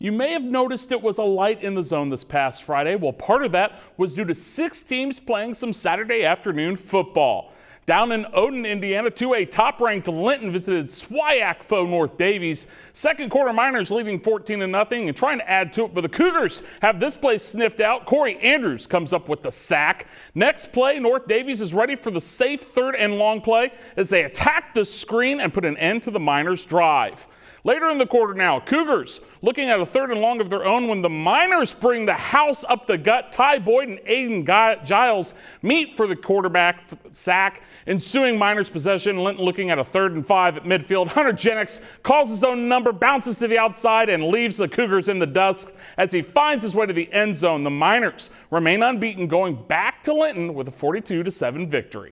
You may have noticed it was a light in the zone this past Friday. Well, part of that was due to six teams playing some Saturday afternoon football. Down in Odon, Indiana, 2A top-ranked Linton visited SWIAC foe North Daviess. Second quarter Miners leading 14 to nothing and trying to add to it, but the Cougars have this play sniffed out. Corey Andrews comes up with the sack. Next play, North Daviess is ready for the safe third and long play as they attack the screen and put an end to the Miners' drive. Later in the quarter now, Cougars looking at a third and long of their own when the Miners bring the house up the gut. Ty Boyd and Aiden Giles meet for the quarterback sack. Ensuing Miners possession, Linton looking at a third and five at midfield. Hunter Jennings calls his own number, bounces to the outside, and leaves the Cougars in the dust as he finds his way to the end zone. The Miners remain unbeaten, going back to Linton with a 42 7 victory.